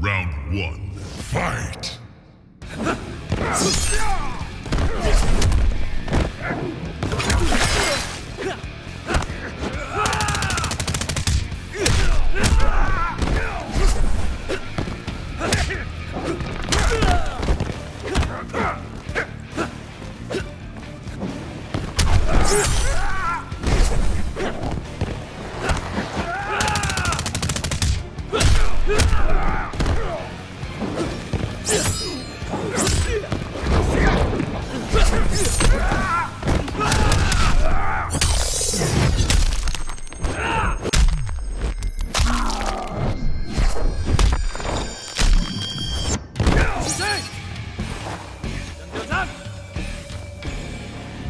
Round one, fight!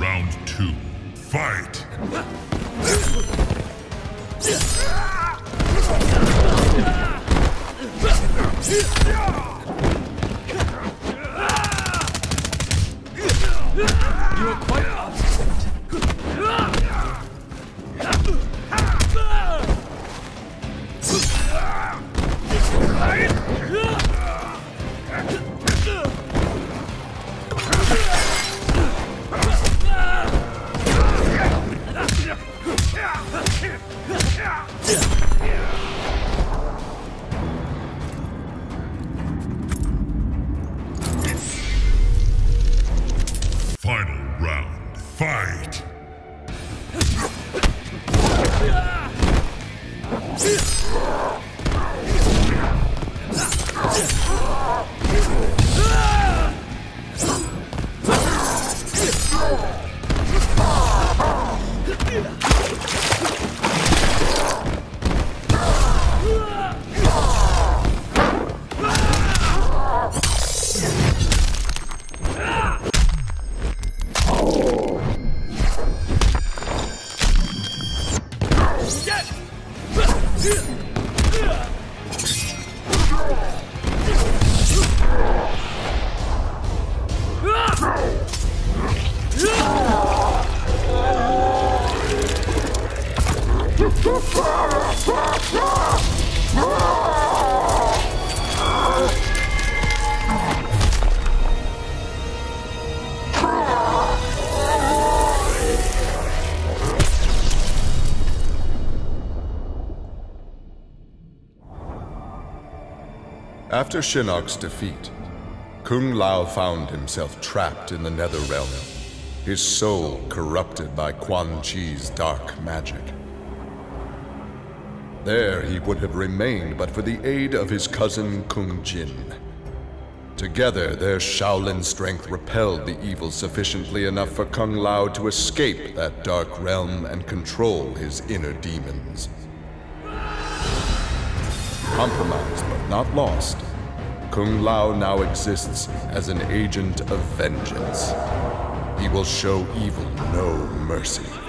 Round two, fight! You are quite obstinate. Round, fight! After Shinnok's defeat, Kung Lao found himself trapped in the Nether Realm, his soul corrupted by Quan Chi's dark magic. There he would have remained but for the aid of his cousin Kung Jin. Together, their Shaolin strength repelled the evil sufficiently enough for Kung Lao to escape that dark realm and control his inner demons. Compromised but not lost, Kung Lao now exists as an agent of vengeance. He will show evil no mercy.